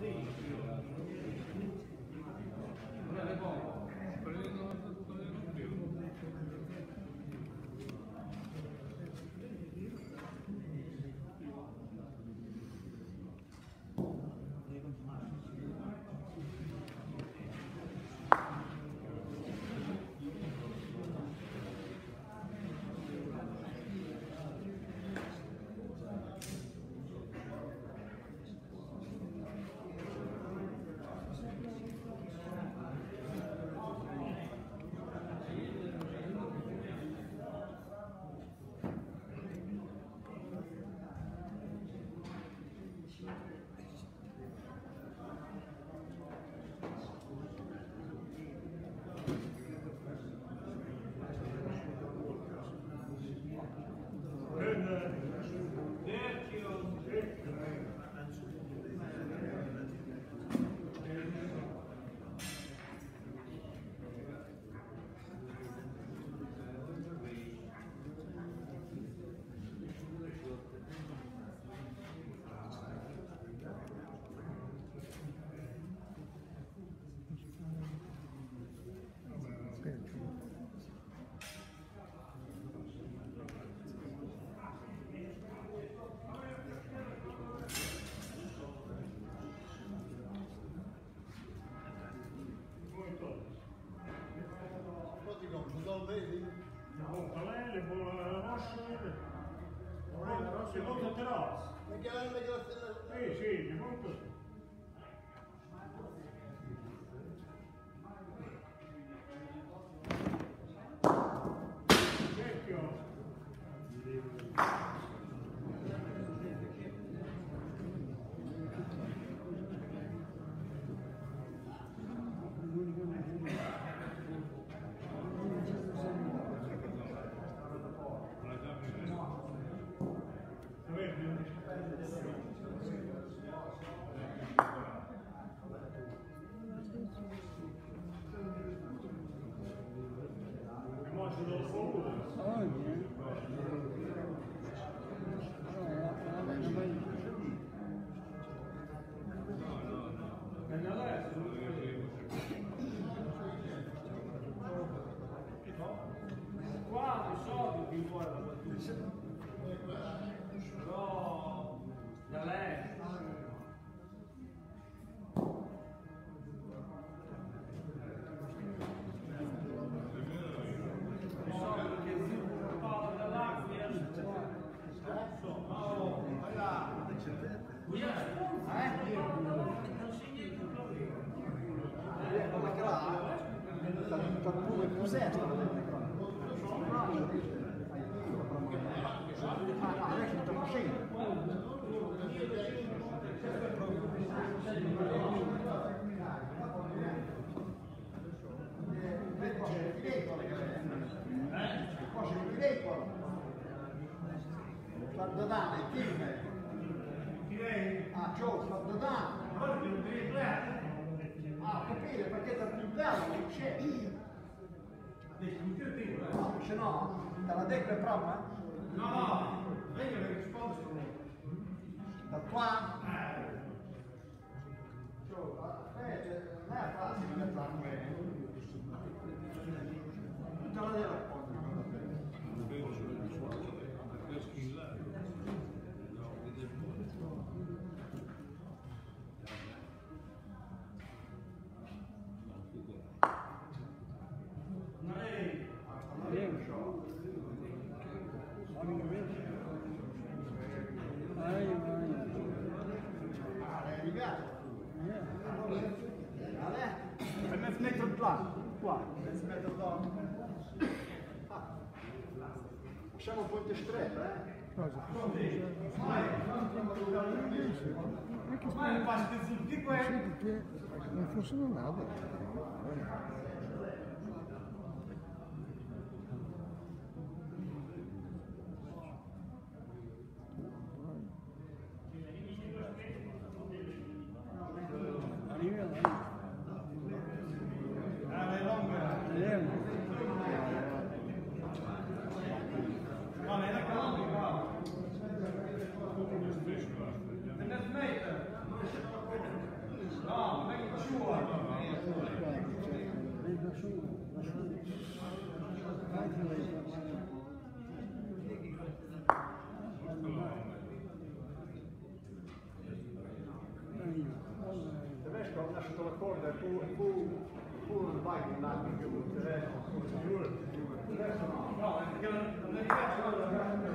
please. się modlę teraz. Come che va? Joe, fatto dare. Ah, capire perché da più bello non c'è. No, se no, dalla destra è proprio? No, no, venga che rispondo Da qua? Joe, aspetta, non è facile da fare. Qua. Ah. Un ponte stretto, eh? Ma è parte tutti quelli. Non funziona nada. Ah, è lunga. No, è la calma, qua. E non smetta. ho lasciato la corda, tu, tu, tu non vai con l'altro più, adesso, adesso no. No, perché non, non è diverso,